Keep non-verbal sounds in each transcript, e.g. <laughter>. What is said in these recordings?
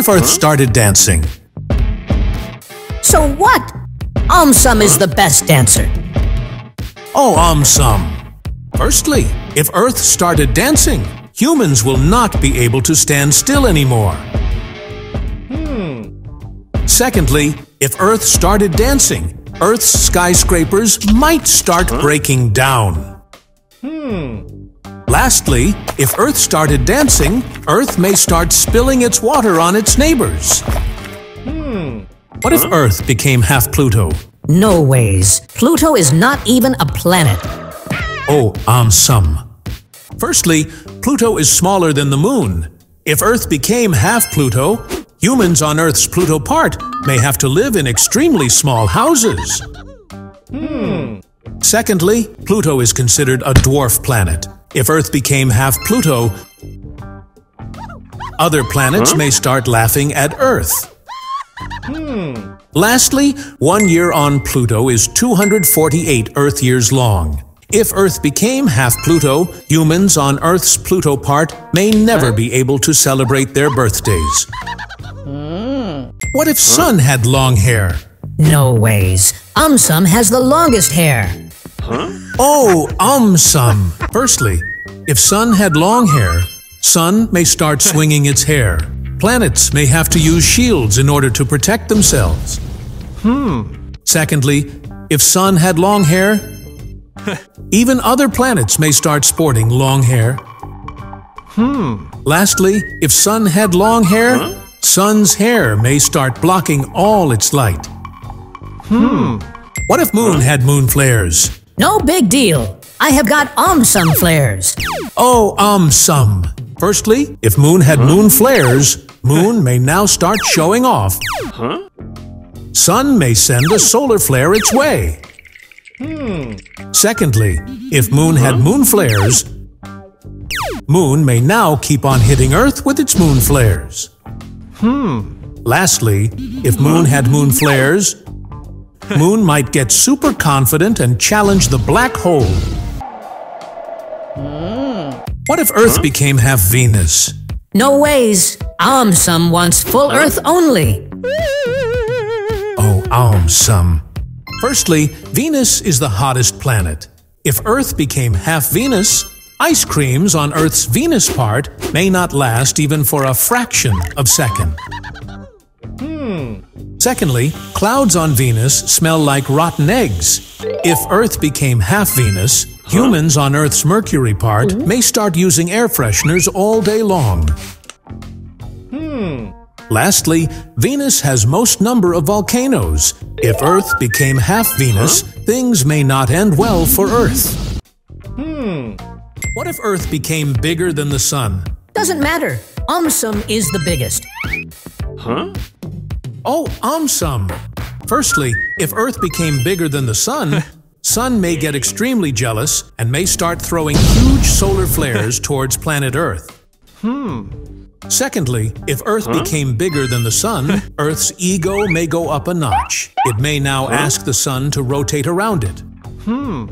if Earth started dancing? So what? AumSum is the best dancer. Oh, um, some. Firstly, if Earth started dancing, humans will not be able to stand still anymore. Hmm. Secondly, if Earth started dancing, Earth's skyscrapers might start breaking down. Lastly, if Earth started dancing, Earth may start spilling its water on its neighbors. Hmm. What if Earth became half Pluto? No ways. Pluto is not even a planet. Oh, um, some. Firstly, Pluto is smaller than the Moon. If Earth became half Pluto, humans on Earth's Pluto part may have to live in extremely small houses. Hmm. Secondly, Pluto is considered a dwarf planet. If Earth became half Pluto, other planets may start laughing at Earth. Hmm. Lastly, one year on Pluto is 248 Earth years long. If Earth became half Pluto, humans on Earth's Pluto part may never be able to celebrate their birthdays. What if Sun had long hair? No ways. AumSum has the longest hair. Oh, um, some. Firstly, if Sun had long hair, Sun may start swinging its hair. Planets may have to use shields in order to protect themselves. Hmm. Secondly, if Sun had long hair, <laughs> even other planets may start sporting long hair. Hmm. Lastly, if Sun had long hair, Sun's hair may start blocking all its light. Hmm. What if Moon had moon flares? No big deal. I have got AumSum flares. Oh, um, some. Firstly, if Moon had moon flares, Moon may now start showing off. Huh? Sun may send a solar flare its way. Hmm. Secondly, if Moon had moon flares, Moon may now keep on hitting Earth with its moon flares. Hmm. Lastly, if Moon had moon flares, Moon might get super confident and challenge the black hole. What if Earth became half Venus? No ways. AumSum wants full Earth only. Oh, um. Firstly, Venus is the hottest planet. If Earth became half Venus, ice creams on Earth's Venus part may not last even for a fraction of second. Secondly, clouds on Venus smell like rotten eggs. If Earth became half Venus, humans on Earth's Mercury part may start using air fresheners all day long. Hmm. Lastly, Venus has most number of volcanoes. If Earth became half Venus, things may not end well for Earth. Hmm. What if Earth became bigger than the Sun? Doesn't matter. AumSum is the biggest. Oh, um, some. Firstly, if Earth became bigger than the Sun, <laughs> Sun may get extremely jealous and may start throwing huge solar flares <laughs> towards planet Earth. Hmm. Secondly, if Earth became bigger than the Sun, <laughs> Earth's ego may go up a notch. It may now ask the Sun to rotate around it. Hmm.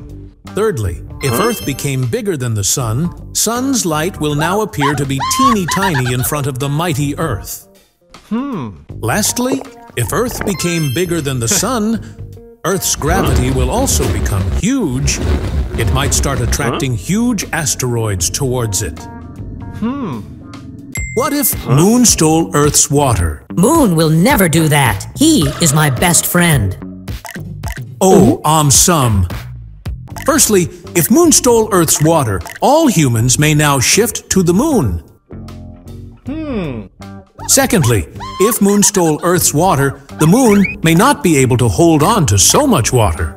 Thirdly, if Earth became bigger than the Sun, Sun's light will now appear to be teeny tiny in front of the mighty Earth. Lastly, if Earth became bigger than the Sun, Earth's gravity will also become huge. It might start attracting huge asteroids towards it. Hmm. What if Moon stole Earth's water? Moon will never do that. He is my best friend. Oh, um, some. Firstly, if Moon stole Earth's water, all humans may now shift to the Moon. Secondly, if Moon stole Earth's water, the Moon may not be able to hold on to so much water.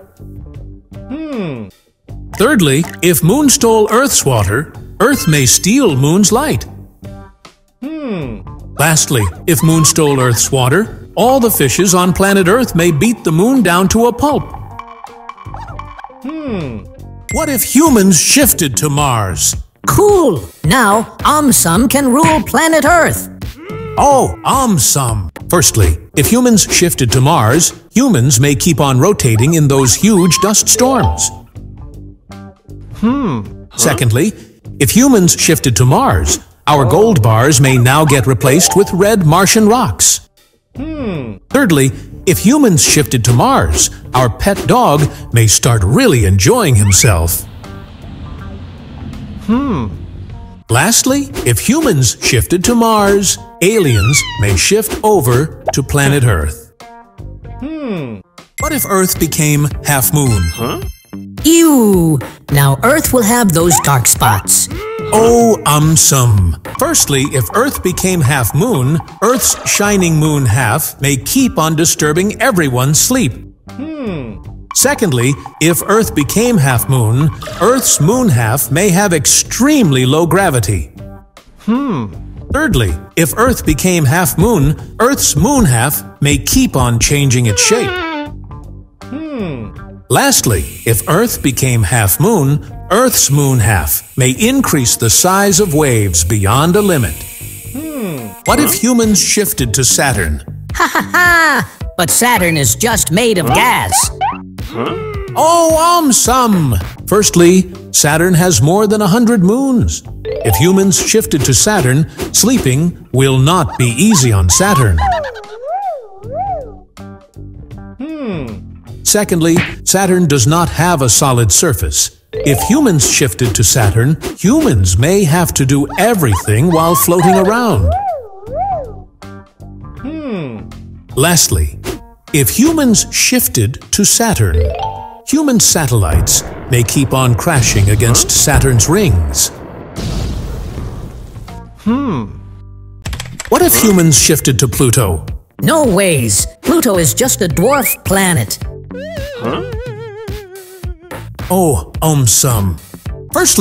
Hmm. Thirdly, if Moon stole Earth's water, Earth may steal Moon's light. Hmm. Lastly, if Moon stole Earth's water, all the fishes on planet Earth may beat the Moon down to a pulp. Hmm. What if humans shifted to Mars? Cool. Now, AumSum can rule planet Earth. Oh, um, some. Firstly, if humans shifted to Mars, humans may keep on rotating in those huge dust storms. Hmm. Secondly, if humans shifted to Mars, Our gold bars may now get replaced with red Martian rocks. Hmm. Thirdly, if humans shifted to Mars, our pet dog may start really enjoying himself. Lastly, if humans shifted to Mars, aliens may shift over to planet Earth. Hmm. What if Earth became half moon? Huh? Ew! Now Earth will have those dark spots. Oh, um, some. Firstly, if Earth became half moon, Earth's shining moon half may keep on disturbing everyone's sleep. Secondly, if Earth became half moon, Earth's moon half may have extremely low gravity. Hmm. Thirdly, if Earth became half moon, Earth's moon half may keep on changing its shape. Hmm. Lastly, if Earth became half moon, Earth's moon half may increase the size of waves beyond a limit. Hmm. What if humans shifted to Saturn? Ha ha Ha! But Saturn is just made of gas. Oh, um, some. Firstly, Saturn has more than a hundred moons. If humans shifted to Saturn, sleeping will not be easy on Saturn. Hmm. Secondly, Saturn does not have a solid surface. If humans shifted to Saturn, humans may have to do everything while floating around. Hmm. Lastly, if humans shifted to Saturn, human satellites may keep on crashing against Saturn's rings. Hmm. What if humans shifted to Pluto? No ways. Pluto is just a dwarf planet. Huh? Oh, um, some. Firstly,